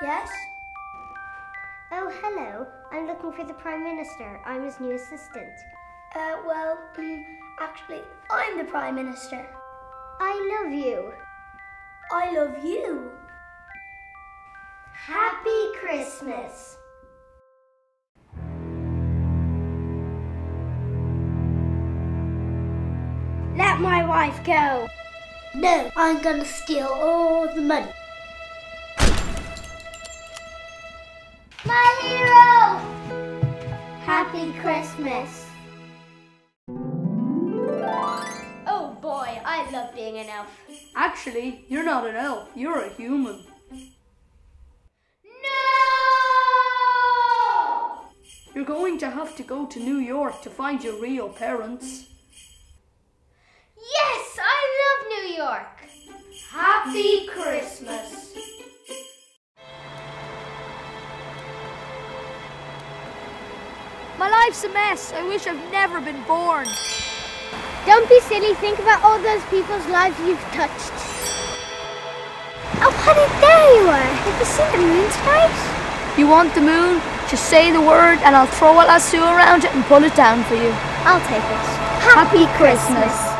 Yes? Oh, hello. I'm looking for the Prime Minister. I'm his new assistant. Uh, well, um, actually, I'm the Prime Minister. I love you. I love you. Happy Christmas. Let my wife go. No, I'm gonna steal all the money. My hero! Happy Christmas. Oh boy, I love being an elf. Actually, you're not an elf, you're a human. No! You're going to have to go to New York to find your real parents. My life's a mess. I wish I've never been born. Don't be silly. Think about all those people's lives you've touched. Oh, honey, there you are. Have you seen the moon tonight? You want the moon? Just say the word and I'll throw a lasso around it and pull it down for you. I'll take it. Happy Christmas.